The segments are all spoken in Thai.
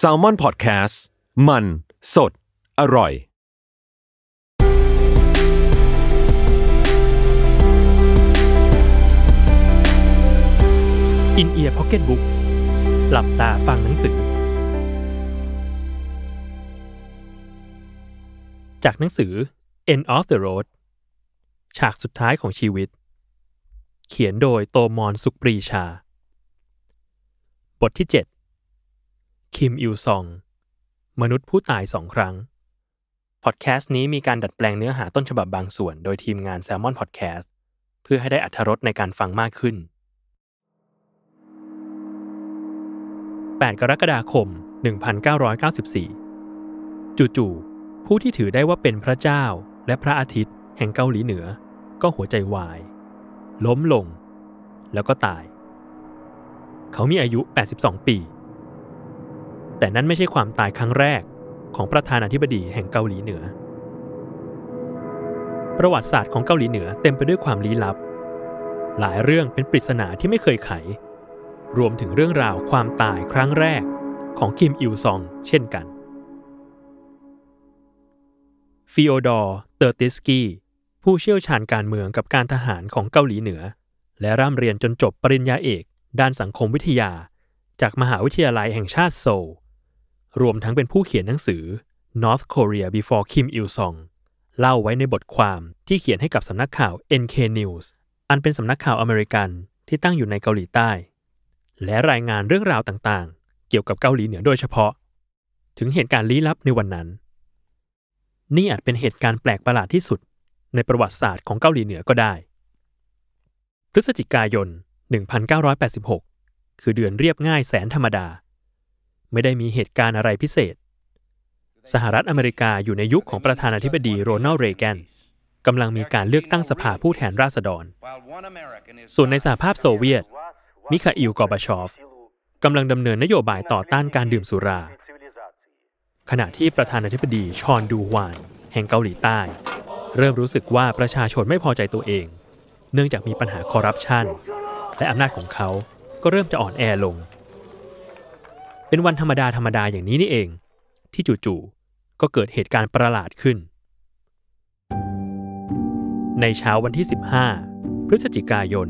s a l ม o n PODCAST มัน สด อร่อย อินเอียร์พ็อกเก็ตบุ๊กหลับตาฟังหนังสือ จากหนังสือ End of the Road ฉากสุดท้ายของชีวิต เขียนโดยโตมอนสุขปรีชา บทที่ 7 คิมอิวซอง มนุษย์ผู้ตายสองครั้ง พอดแคสต์นี้มีการดัดแปลงเนื้อหาต้นฉบับบางส่วน โดยทีมงาน Salmon Podcast เพื่อให้ได้อัธรสในการฟังมากขึ้น 8 กรกฎาคม 1994 จู่ๆ ผู้ที่ถือได้ว่าเป็นพระเจ้าและพระอาทิตย์ แห่งเกาหลีเหนือ ก็หัวใจวาย ล้มลง แล้วก็ตาย เขามีอายุ 82 ปี แต่นั่นไม่ใช่ความตายครั้งแรกของประธานาธิบดีแห่งเกาหลีเหนือ ประวัติศาสตร์ของเกาหลีเหนือเต็มไปด้วยความลี้ลับ หลายเรื่องเป็นปริศนาที่ไม่เคยไข รวมถึงเรื่องราวความตายครั้งแรกของคิมอิลซอง เช่นกันฟีโอดอร์เทอร์ติตสกีผู้เชี่ยวชาญการเมืองกับการทหารของเกาหลีเหนือ และร่ำเรียนจนจบปริญญาเอก ด้านสังคมวิทยา จากมหาวิทยาลัยแห่งชาติโซล รวมทั้งเป็นผู้เขียนหนังสือ North Korea Before Kim Il Sung เล่าไว้ในบทความที่เขียนให้กับสำนักข่าว NK News อันเป็นสำนักข่าวอเมริกันที่ตั้งอยู่ในเกาหลีใต้ และรายงานเรื่องราวต่างๆ เกี่ยวกับเกาหลีเหนือโดยเฉพาะ ถึงเหตุการณ์ลี้ลับในวันนั้น นี่อาจเป็นเหตุการณ์แปลกประหลาดที่สุด ในประวัติศาสตร์ของเกาหลีเหนือก็ได้ พฤศจิกายน 1986 คือเดือนเรียบง่ายแสนธรรมดา ไม่ได้มีเหตุการณ์อะไรพิเศษ สหรัฐอเมริกาอยู่ในยุคของประธานาธิบดีโรนัลด์เรแกนกำลังมีการเลือกตั้งสภาผู้แทนราษฎร ส่วนในสหภาพโซเวียต มิคาอิลกอบาชอฟกำลังดำเนินนโยบายต่อต้านการดื่มสุรา ขณะที่ประธานาธิบดีชอนดูฮวาน แห่งเกาหลีใต้ เริ่มรู้สึกว่าประชาชนไม่พอใจตัวเอง เนื่องจากมีปัญหาคอร์รัปชันและอำนาจของเขาก็เริ่มจะอ่อนแอลง เป็นวันธรรมดาธรรมดาอย่างนี้นี่เอง ที่จู่ๆก็เกิดเหตุการณ์ประหลาดขึ้น ในเช้าวันที่ 15 พฤศจิกายน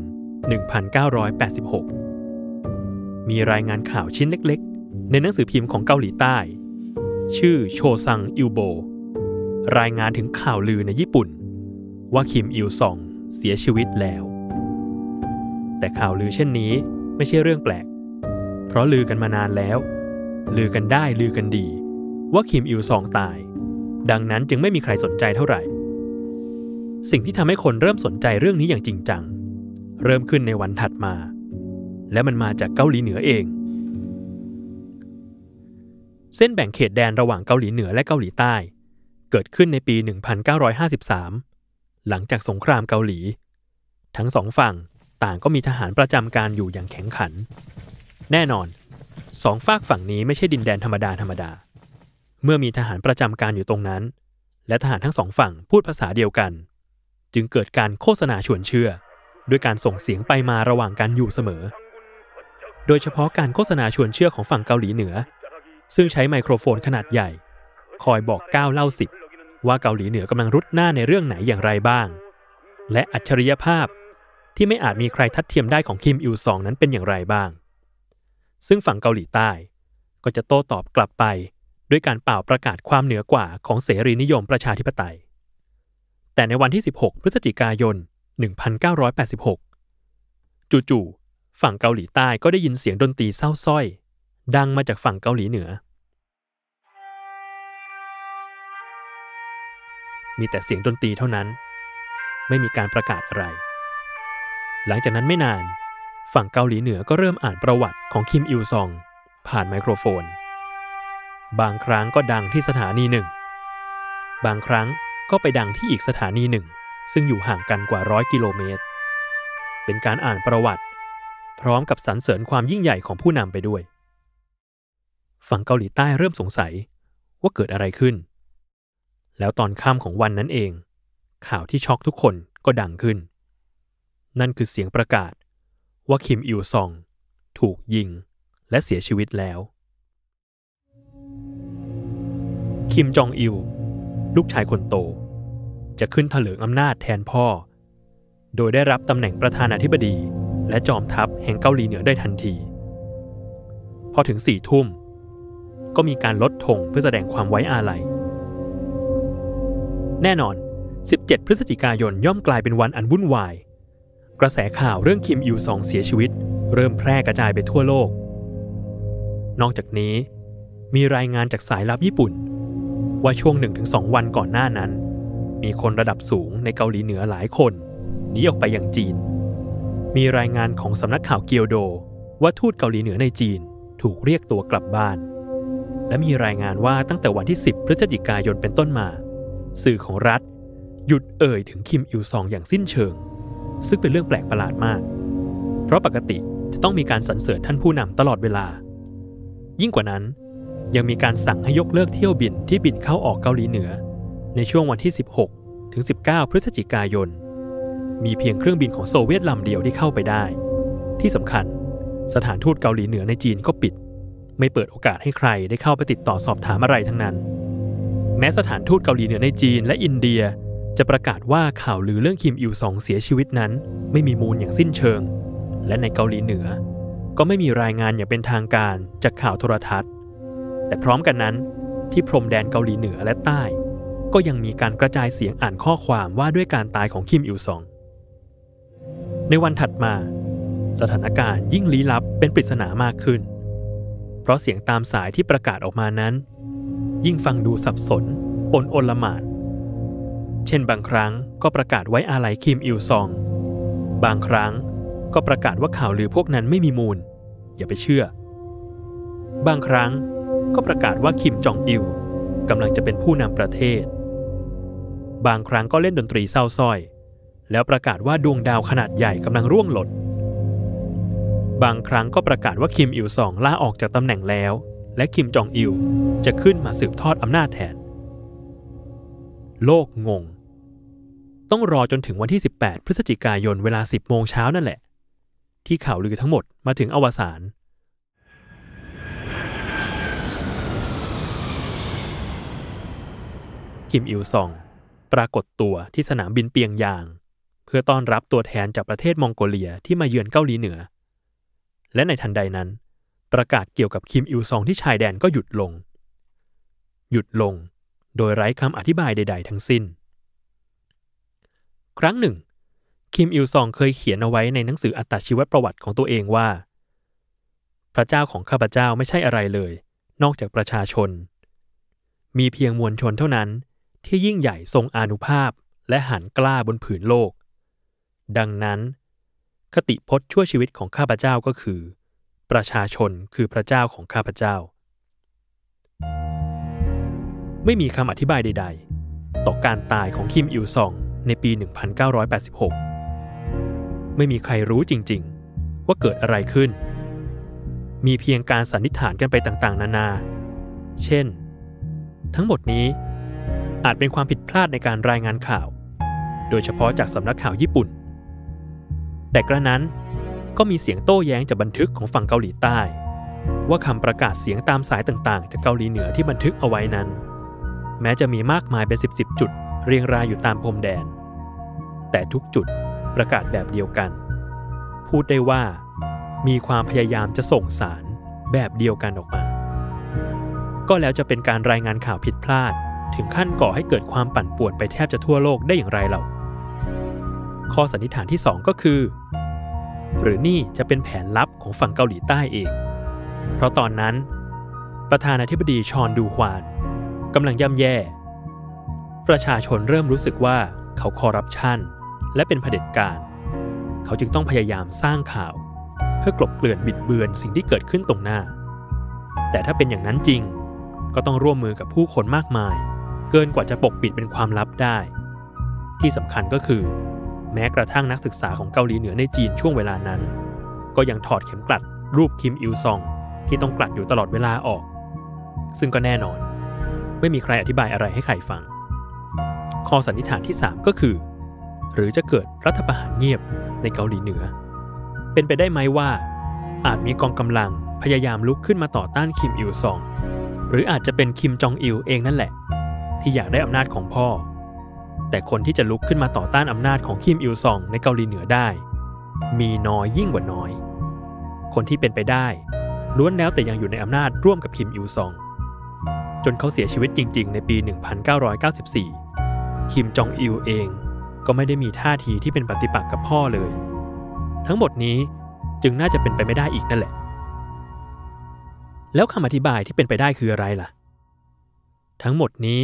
1986 มีรายงานข่าวชิ้นเล็กๆ ในหนังสือพิมพ์ของเกาหลีใต้ ชื่อโชซังอิวโบ รายงานถึงข่าวลือในญี่ปุ่น ว่าคิมอิลซองเสียชีวิตแล้ว แต่ข่าวลือเช่นนี้ไม่ใช่เรื่องแปลก เพราะลือกันมานานแล้ว ลือกันได้ลือกันดี ว่าคิมอิลซองตาย ดังนั้นจึงไม่มีใครสนใจเท่าไหร่ สิ่งที่ทำให้คนเริ่มสนใจเรื่องนี้อย่างจริงจัง เริ่มขึ้นในวันถัดมา และมันมาจากเกาหลีเหนือเอง เส้นแบ่งเขตแดนระหว่างเกาหลีเหนือและเกาหลีใต้ เกิดขึ้นในปี 1953 หลังจากสงครามเกาหลี ทั้งสองฝั่งต่างก็มีทหารประจำการอยู่อย่างแข็งขัน แน่นอน สองฝากฝั่งนี้ไม่ใช่ดินแดนธรรมดาธรรมดา เมื่อมีทหารประจำการอยู่ตรงนั้น และทหารทั้งสองฝั่งพูดภาษาเดียวกัน จึงเกิดการโฆษณาชวนเชื่อ ด้วยการส่งเสียงไปมาระหว่างกันอยู่เสมอ โดยเฉพาะการโฆษณาชวนเชื่อของฝั่งเกาหลีเหนือ ซึ่งใช้ไมโครโฟนขนาดใหญ่ คอยบอกก้าวเล่าสิบว่าเกาหลีเหนือกำลังรุดหน้าในเรื่องไหนอย่างไรบ้าง และอัจฉริยภาพที่ไม่อาจมีใครทัดเทียมได้ของคิมอิลซองนั้นเป็นอย่างไรบ้าง ซึ่งฝั่งเกาหลีใต้ ก็จะโต้ตอบกลับไป ด้วยการเป่าประกาศความเหนือกว่าของเสรีนิยมประชาธิปไตย แต่ในวันที่ 16 พฤศจิกายน 1986 จู่ๆฝั่งเกาหลีใต้ก็ได้ยินเสียงดนตรีเศร้าส้อย ดังมาจากฝั่งเกาหลีเหนือ มีแต่เสียงดนตรีเท่านั้น ไม่มีการประกาศอะไร หลังจากนั้นไม่นาน ฝั่งเกาหลีเหนือก็เริ่มอ่านประวัติของคิมอิลซอง ผ่านไมโครโฟน บางครั้งก็ดังที่สถานีหนึ่ง บางครั้งก็ไปดังที่อีกสถานีหนึ่ง ซึ่งอยู่ห่างกันกว่าร้อยกิโลเมตร เป็นการอ่านประวัติ พร้อมกับสรรเสริญความยิ่งใหญ่ของผู้นำไปด้วย ฝั่งเกาหลีใต้เริ่มสงสัยว่าเกิดอะไรขึ้น แล้วตอนค่ำของวันนั้นเอง ข่าวที่ช็อกทุกคนก็ดังขึ้น นั่นคือเสียงประกาศ ว่าคิมอิลซอง ถูกยิงและเสียชีวิตแล้ว คิมจองอิลลูกชายคนโต จะขึ้นเถลิงอำนาจแทนพ่อ โดยได้รับตำแหน่งประธานาธิบดี และจอมทัพแห่งเกาหลีเหนือได้ทันที พอถึงสี่ทุ่ม ก็มีการลดธงเพื่อแสดงความไว้อาลัย แน่นอน 17 พฤศจิกายนย่อมกลายเป็นวันอันวุ่นวาย กระแสข่าวเรื่องคิมอิลซองเสียชีวิต เริ่มแพร่กระจายไปทั่วโลก นอกจากนี้ มีรายงานจากสายลับญี่ปุ่น ว่าช่วง 1-2 วันก่อนหน้านั้น มีคนระดับสูงในเกาหลีเหนือหลายคนหนีออกไปอยังจีน มีรายงานของสำนักข่าวเกียวโด ว่าทูตเกาหลีเหนือในจีนถูกเรียกตัวกลับบ้าน และมีรายงานว่าตั้งแต่วันที่ 10 พฤศจิกายนเป็นต้นมา สื่อของรัฐ หยุดเอ่ยถึงคิมอิลซองอย่างสิ้นเชิง ซึ่งเป็นเรื่องแปลกประหลาดมาก เพราะปกติจะต้องมีการสรรเสริญท่านผู้นำตลอดเวลา ยิ่งกว่านั้น ยังมีการสั่งให้ยกเลิกเที่ยวบินที่บินเข้าออกเกาหลีเหนือ ในช่วงวันที่ 16 ถึง 19 พฤศจิกายน มีเพียงเครื่องบินของโซเวียตลำเดียวที่เข้าไปได้ ที่สำคัญสถานทูตเกาหลีเหนือในจีนก็ปิด ไม่เปิดโอกาสให้ใครได้เข้าไปติดต่อสอบถามอะไรทั้งนั้น แม้สถานทูตเกาหลีเหนือในจีนและอินเดีย จะประกาศว่าข่าวลือเรื่องคิมอิลซองเสียชีวิตนั้น ไม่มีมูลอย่างสิ้นเชิง และในเกาหลีเหนือ ก็ไม่มีรายงานอย่างเป็นทางการจากข่าวโทรทัศน์ แต่พร้อมกันนั้น ที่พรมแดนเกาหลีเหนือและใต้ ก็ยังมีการกระจายเสียงอ่านข้อความว่าด้วยการตายของคิมอิลซอง ในวันถัดมา สถานการณ์ยิ่งลี้ลับเป็นปริศนามากขึ้น เพราะเสียงตามสายที่ประกาศออกมานั้น ยิ่งฟังดูสับสนปนโอลหมาน เช่นบางครั้งก็ประกาศไว้อาลัยคิมอิลซอง บางครั้งก็ประกาศว่าข่าวลือพวกนั้นไม่มีมูล อย่าไปเชื่อ บางครั้งก็ประกาศว่าคิมจองอิลกำลังจะเป็นผู้นำประเทศ บางครั้งก็เล่นดนตรีเศร้าส้อย แล้วประกาศว่าดวงดาวขนาดใหญ่กำลังร่วงหล่นบางครั้งก็ประกาศว่าคิมอิลซองลาออกจากตำแหน่งแล้ว และคิมจองอิลจะขึ้นมาสืบทอดอำนาจแทน โลกงง ต้องรอจนถึงวันที่ 18 พฤศจิกายนเวลา 10 โมงเช้านั่นแหละ ที่ข่าวลือทั้งหมดมาถึงอวสานคิมอิลซอง ปรากฏตัวที่สนามบินเปียงยาง เพื่อต้อนรับตัวแทนจากประเทศมองโกเลียที่มาเยือนเกาหลีเหนือ และในทันใดนั้น ประกาศเกี่ยวกับคิมอิลซองที่ชายแดนก็หยุดลง หยุดลง โดยไร้คำอธิบายใด ๆ ทั้งสิ้น รั้งหนึ่ง คิมอิลซองเคยเขียนเอาไว้ในหนังสืออัตชีวประวัติของตัวเองว่า พระเจ้าของข้าพเจ้าไม่ใช่อะไรเลย นอกจากประชาชน มีเพียงมวลชนเท่านั้นที่ยิ่งใหญ่ทรงอานุภาพและหันกล้าบนผืนโลก ดังนั้น คติพจน์ชั่วชีวิตของข้าพเจ้าก็คือ ประชาชนคือพระเจ้าของข้าพเจ้า ไม่มีคำอธิบายใด ๆ ต่อการตายของคิมอิลซอง ในปี 1986 ไม่มีใครรู้จริงๆ ว่าเกิดอะไรขึ้น มีเพียงการสันนิษฐานกันไปต่างๆ นานา เช่น ทั้งหมดนี้อาจเป็นความผิดพลาดในการรายงานข่าว โดยเฉพาะจากสำนักข่าวญี่ปุ่น แต่กระนั้นก็มีเสียงโต้แย้งจากบันทึกของฝั่งเกาหลีใต้ ว่าคำประกาศเสียงตามสายต่างๆ จากเกาหลีเหนือที่บันทึกเอาไว้นั้น แม้จะมีมากมายเป็นสิบสิบจุด เรียงรายอยู่ตามพรมแดน แต่ทุกจุดประกาศแบบเดียวกัน พูดได้ว่ามีความพยายามจะส่งสารแบบเดียวกันออกมา ก็แล้วจะเป็นการรายงานข่าวผิดพลาด ถึงขั้นก่อให้เกิดความปั่นป่วนไปแทบจะทั่วโลกได้อย่างไรเราข้อสันนิษฐานที่ 2 ก็คือ หรือนี่จะเป็นแผนลับของฝั่งเกาหลีใต้เอง เพราะตอนนั้น ประธานาธิบดีชอนดูฮวานกำลังย่ำแย่ ประชาชนเริ่มรู้สึกว่าเขาคอร์รัปชันและเป็นเผด็จการ เขาจึงต้องพยายามสร้างข่าว เพื่อกลบเกลื่อนบิดเบือนสิ่งที่เกิดขึ้นตรงหน้า แต่ถ้าเป็นอย่างนั้นจริง ก็ต้องร่วมมือกับผู้คนมากมาย เกินกว่าจะปกปิดเป็นความลับได้ ที่สำคัญก็คือ แม้กระทั่งนักศึกษาของเกาหลีเหนือในจีนช่วงเวลานั้น ก็ยังถอดเข็มกลัดรูปคิมอิลซองที่ต้องกลัดอยู่ตลอดเวลาออก ซึ่งก็แน่นอน ไม่มีใครอธิบายอะไรให้ใครฟัง ข้อสันนิษฐานที่ 3 ก็คือ หรือจะเกิดรัฐประหารเงียบในเกาหลีเหนือ เป็นไปได้ไหมว่า อาจมีกองกำลังพยายามลุกขึ้นมาต่อต้านคิมอิลซอง หรืออาจจะเป็นคิมจองอิลเองนั่นแหละ ที่อยากได้อำนาจของพ่อ แต่คนที่จะลุกขึ้นมาต่อต้านอำนาจของคิมอิลซองในเกาหลีเหนือได้ มีน้อยยิ่งกว่าน้อย คนที่เป็นไปได้ ล้วนแล้วแต่ยังอยู่ในอำนาจร่วมกับคิมอิลซอง จนเขาเสียชีวิตจริง ๆ ในปี 1994 คิมจองอิลเองก็ไม่ได้มีท่าทีที่เป็นปฏิปักษ์กับพ่อเลย ทั้งหมดนี้จึงน่าจะเป็นไปไม่ได้อีกนั่นแหละ แล้วคำอธิบายที่เป็นไปได้คืออะไรล่ะ ทั้งหมดนี้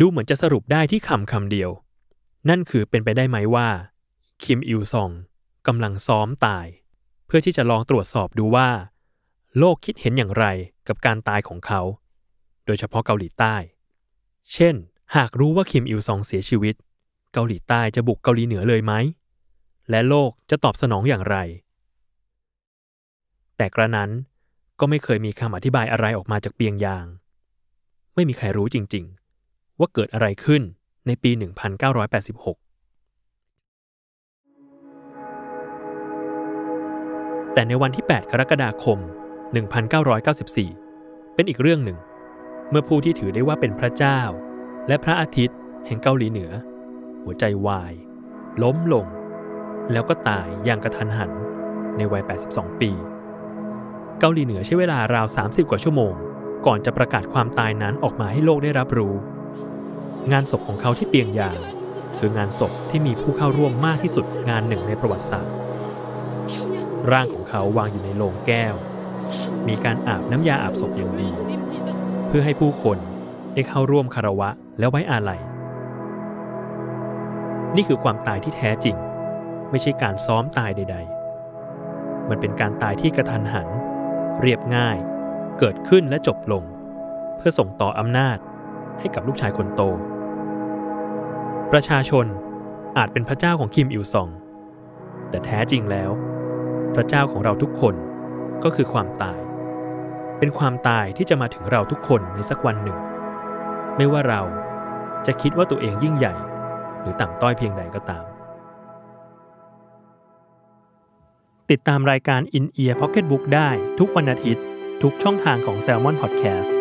ดูเหมือนจะสรุปได้ที่คำคำเดียว นั่นคือเป็นไปได้ไหมว่าคิมอิลซองกำลังซ้อมตาย เพื่อที่จะลองตรวจสอบดูว่า โลกคิดเห็นอย่างไรกับการตายของเขา โดยเฉพาะเกาหลีใต้ เช่น หากรู้ว่าคิมอิลซองเสียชีวิต เกาหลีใต้จะบุกเกาหลีเหนือเลยไหม และโลกจะตอบสนองอย่างไร แต่กระนั้นก็ไม่เคยมีคำอธิบายอะไรออกมาจากเปียงยาง ไม่มีใครรู้จริงๆ ว่าเกิดอะไรขึ้นในปี 1986 แต่ในวันที่ 8 กรกฎาคม 1994 เป็นอีกเรื่องหนึ่ง เมื่อผู้ที่ถือได้ว่าเป็นพระเจ้า และพระอาทิตย์แห่งเกาหลีเหนือ หัวใจวาย ล้มลง แล้วก็ตายอย่างกระทันหันในวัย 82 ปี เกาหลีเหนือใช้เวลาราว 30 กว่าชั่วโมง ก่อนจะประกาศความตายนั้นออกมาให้โลกได้รับรู้ งานศพของเขาที่เปียงยางคืองานศพที่มีผู้เข้าร่วมมากที่สุดงานหนึ่งในประวัติศาสตร์ ร่างของเขาวางอยู่ในโลงแก้ว มีการอาบน้ำยาอาบศพอย่างดี เพื่อให้ผู้คน ได้เข้าร่วมคารวะและไว้อาลัย นี่คือความตายที่แท้จริง ไม่ใช่การซ้อมตายใด ๆ มันเป็นการตายที่กระทันหัน เรียบง่าย เกิดขึ้นและจบลง เพื่อส่งต่ออำนาจให้กับลูกชายคนโต ประชาชนอาจเป็นพระเจ้าของคิมอิลซอง แต่แท้จริงแล้ว พระเจ้าของเราทุกคนก็คือความตาย เป็นความตายที่จะมาถึงเราทุกคนในสักวันหนึ่ง ไม่ว่าเราจะคิดว่าตัวเองยิ่งใหญ่ หรือต่ำต้อยเพียงใดก็ตาม ติดตามรายการ In Ear Pocket Book ได้ทุกวันอาทิตย์ ทุกช่องทางของ Salmon Podcast